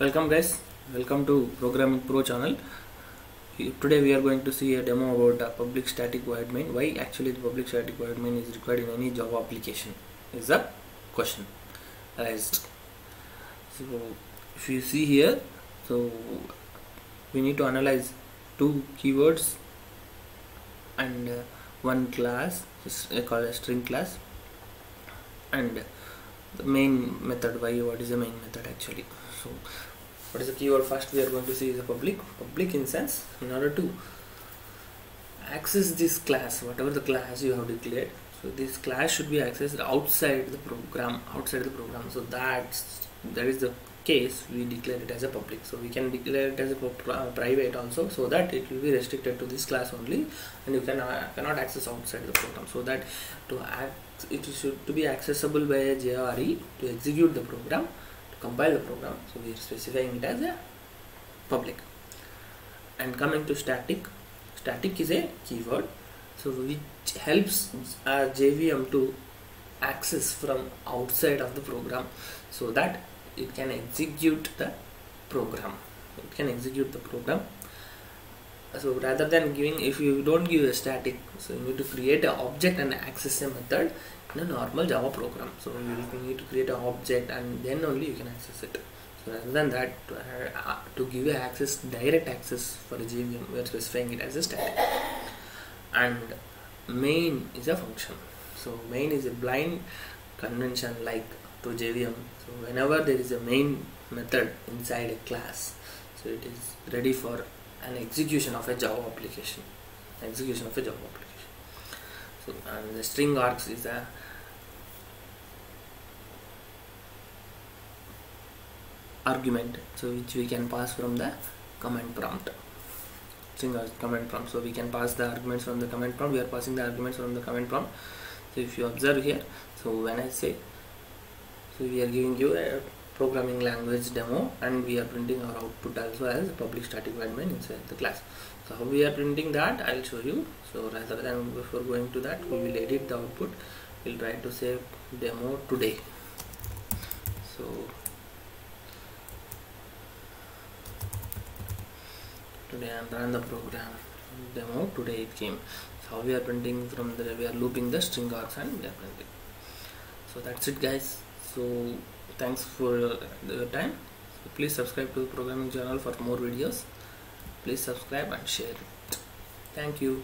welcome guys. Welcome to programming pro channel. Today we are going to see a demo about public static void main why actually the public static void main is required in any java application is the question. Arised so if you see here so we need to analyze two keywords and uh, one class called a string class. And the main method why what is the main method actually? So what is the keyword first we are going to see is the public public in sense in order to access this class whatever the class you have declared. So this class should be accessed outside the program outside the program. So that's that is the case we declare it as a public. So we can declare it as a private also so that it will be restricted to this class only and you can uh, cannot access outside the program. So that to act it should to be accessible by a JRE to execute the program compile the program. So we are specifying it as a public. And coming to static static is a keyword. So which helps our JVM to access from outside of the program so that it can execute the program. It can execute the program so rather than giving if you don't give a static so you need to create an object and access a method in a normal java program. So you need to create an object and then only you can access it. So rather than that uh, to give a access direct access for a JVM we are specifying it as a static. And main is a function. So main is a blind convention like to JVM so whenever there is a main method inside a class so it is ready for an execution of a Java application. Execution of a Java application. So and the string args is a argument so which we can pass from the command prompt. String command prompt so we can pass the arguments from the command prompt. We are passing the arguments from the command prompt. So if you observe here so when I say so we are giving you a programming language demo and we are printing our output also as public static void main inside the class. So how we are printing that i'll show you. So rather than before going to that we will edit the output. We'll try to save demo today. So today i'm running the program demo today it came. So how we are printing from the we are looping the string args and we are printing. So that's it guys. So thanks for the time. So please subscribe to the programming channel for more videos. Please subscribe and share it. Thank you